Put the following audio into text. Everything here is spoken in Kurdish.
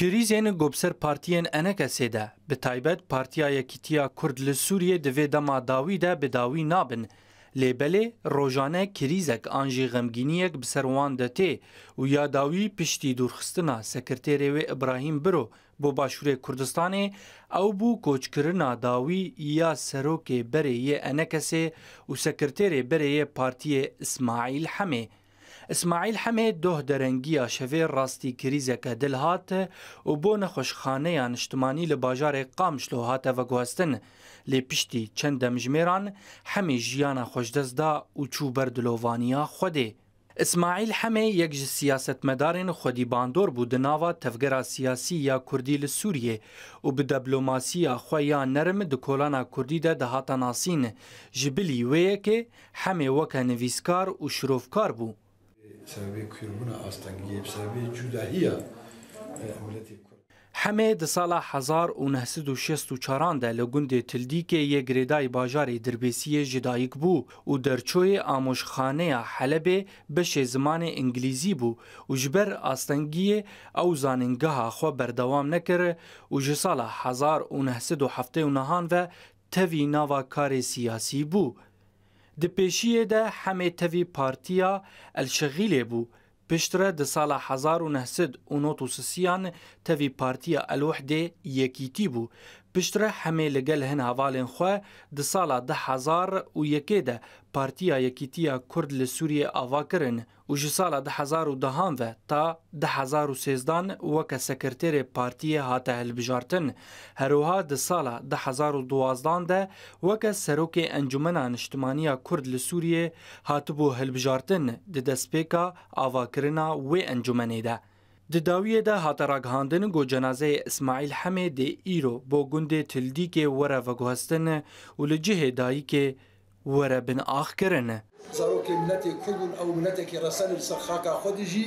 Krîzên ku bi ser partiyên NKS'ê de, bi taybet Partiya Yekîtiya Kurd li Sûriyê di vê dema dawî de bi dawî nabin. Lê belê rojane krîzek an jî xemgîniyek bi ser wan de tê û ya dawî piştî dûrxistina sekirtêrê wê Ibrahîm Biro bo Başûrê Kurdistanê ew bû koçkirina dawî ya serokê berê yê NKS'ê û sekirtêrê berê yê partiyê Îsmaîl Hemê. Îsmaîl Hemê doh derengiya şevê rastî krîzeke dil hat û bo nexweşxaneya niştimanî li bajarê Qamişlo hate veguhestin. Lê piştî çend demjimêran Hemê jiyana xwe ji dest da û çû ber dilovaniya Xwedê. Îsmaîl Hemê yek ji siyasetmedarên Xwedî bandor bû di nava tevgera siyasî ya Kurdî li Sûriyê û bi deblomasiya xwe ya nerm di kolana Kurdî de dihata nasîn. Ji bilî wê yekê Hemê weke nivîskar û şirovkar bû. Bi sebebê kûrbûna astengiyê, bi sebebê cudahiya miletê kurd. Hemê di sala hezar û neh sed û şêst û çar an de li gundê Tildîkê yê girêdayî bajarê Dirbêsiyê ji dayik bû û derçoyê amojxaneya Helebê beşê zimanê Îngilîzî bû û ji ber astengiyê ew zanîngeha xwe berdewam nekir û ji sala hezar û neh sed û heftê û neh an ve tevî nava karê siyasî bû. Di pêşiyê de Hemê tevî partiya Elşexîlê bû, piştre di sala hezar û neh sed û nod û sisiyan tevî partiya Elwehdê Yekîtî bû. Piştre Hemê li gel hin hevalên xwe di sala du hezar û yekê de Partiya Yekîtiya Kurd li Sûriyê ava kirin. û ji sala du hezar û dehan ve ta du hezar û sêzdan weke sekirtêrê partiyê hate hilbijartin, herwiha di sala du hezar û duwazdan de weke serokê Encûmena Niştimaniya Kurd li Sûriyê hatibû hilbijartin di destpêka avakirina wê encûmenê de. Di dawiyê de hate ragihandin ku cenazeyê Îsmaîl Hemê dê îro bo gundê Tildîkê were veguhestin û li cihê dayikê, Were bin ax kirin. Zarokên miletê Kurd û ew miletekî resene li ser xaka xwe dijî.